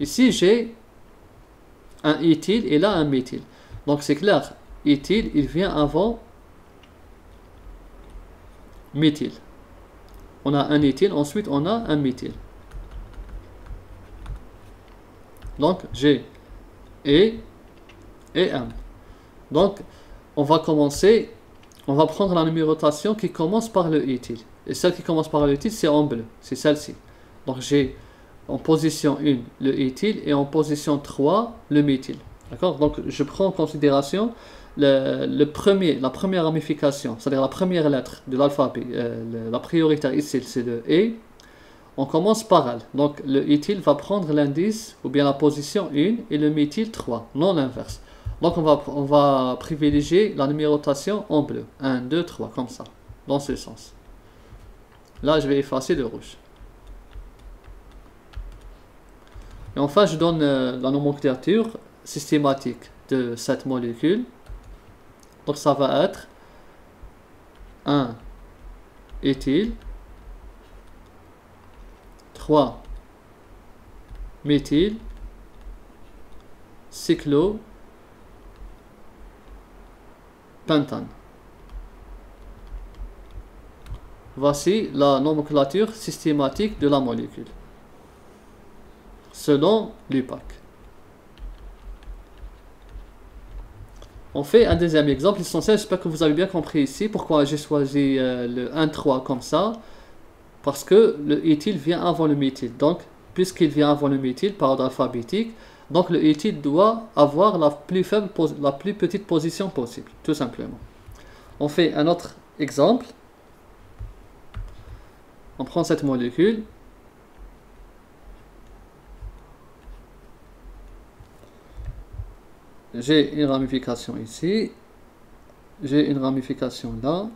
Ici, j'ai un éthyle et là un méthyle. Donc c'est clair, éthyle, il vient avant méthyle. On a un éthyle, ensuite on a un méthyle. Donc j'ai E et M. Donc on va commencer, on va prendre la numérotation qui commence par le éthyle. Et celle qui commence par le éthyle, c'est en bleu, c'est celle-ci. Donc j'ai en position 1 le éthyle et en position 3 le méthyle. D'accord? Donc je prends en considération le, premier, la première ramification, c'est-à-dire la première lettre de l'alphabet. Euh, la prioritaire ici, c'est le E. On commence par elle. Donc le éthyle va prendre l'indice ou bien la position 1 et le méthyle 3, non l'inverse. Donc on va, on va privilégier la numérotation en bleu. 1, 2, 3, comme ça, dans ce sens. Là, je vais effacer le rouge. Et enfin, je donne euh, la nomenclature systématique de cette molécule. Donc ça va être 1 éthyle, 3 méthyle, cyclo, pentane. Voici la nomenclature systématique de la molécule selon l'UPAC. On fait un deuxième exemple. J'espère que vous avez bien compris ici pourquoi j'ai choisi euh, le 1-3 comme ça. Parce que le éthyle vient avant le méthyle. Donc, puisqu'il vient avant le méthyle par ordre alphabétique, donc le éthyle doit avoir la plus, faible, la plus petite position possible, tout simplement. On fait un autre exemple. On prend cette molécule j'ai une ramification ici, j'ai une ramification là,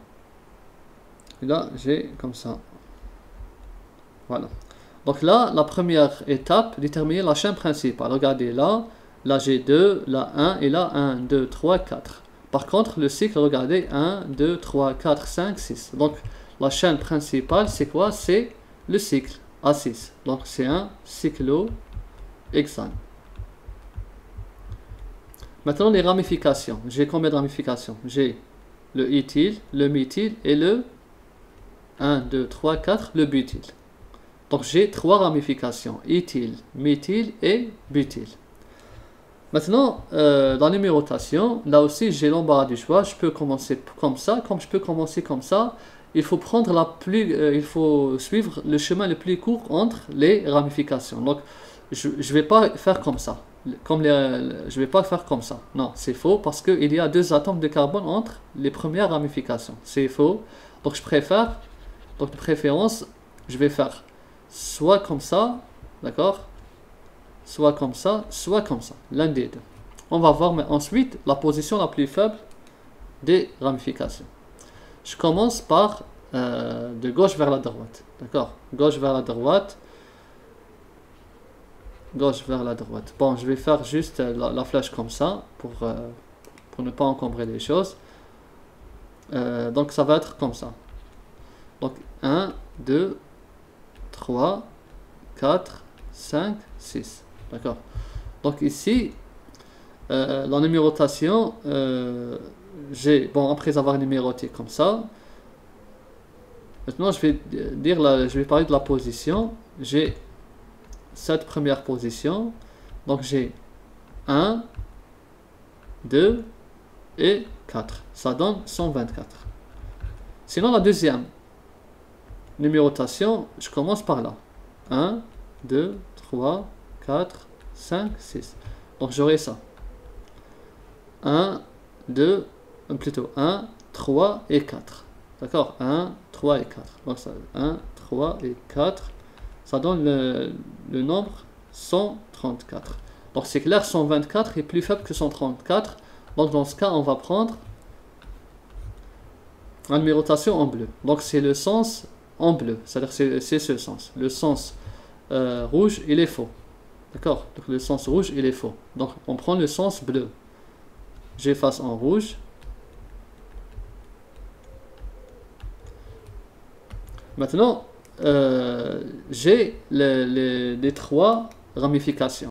et là j'ai comme ça. Voilà. Donc là, la première étape, déterminer la chaîne principale. Regardez là, là j'ai 2, là 1, et là 1, 2, 3, 4. Par contre, le cycle, regardez, 1, 2, 3, 4, 5, 6. Donc, la chaîne principale, c'est quoi? C'est le cycle A6. Donc, c'est un cyclohexane. Maintenant, les ramifications. J'ai combien de ramifications? J'ai le éthyle, le méthyle et le 1, 2, 3, 4, le butyl. Donc j'ai trois ramifications, éthyle, méthyle et butyl. Maintenant, euh, dans les numérotation, là aussi j'ai l'embarras du choix. Je peux commencer comme ça, comme je peux commencer comme ça. Il faut prendre la plus, euh, il faut suivre le chemin le plus court entre les ramifications. Donc je ne vais pas faire comme ça comme les, je vais pas faire comme ça. Non, c'est faux parce qu'il y a deux atomes de carbone entre les premières ramifications. C'est faux. Donc je préfère, donc de préférence, je vais faire soit comme ça, d'accord? Soit comme ça, soit comme ça. L'un des deux. On va voir mais ensuite la position la plus faible des ramifications. Je commence par euh, de gauche vers la droite. D'accord? Gauche vers la droite gauche vers la droite. Bon, je vais faire juste euh, la, flèche comme ça pour, euh, pour ne pas encombrer les choses. Euh, donc ça va être comme ça. Donc 1, 2, 3, 4, 5, 6. D'accord Donc ici, la numérotation, j'ai, bon, après avoir numéroté comme ça, maintenant je vais, dire la, je vais parler de la position. J'ai cette première position. Donc j'ai 1, 2 et 4. Ça donne 124. Sinon la deuxième numérotation, je commence par là. 1, 2, 3, 4, 5, 6. Donc j'aurai ça. 1, 2, plutôt 1, 3 et 4. D'accord? 1, 3 et 4. Donc ça, 1, 3 et 4 ça donne le, nombre 134. Donc c'est clair, 124 est plus faible que 134. Donc dans ce cas, on va prendre la numérotation en bleu. Donc c'est le sens en bleu, c'est-à-dire c'est ce sens. Le sens euh, rouge, il est faux. D'accord? Donc le sens rouge, il est faux. Donc on prend le sens bleu. J'efface en rouge. Maintenant, euh, j'ai les, les, trois ramifications.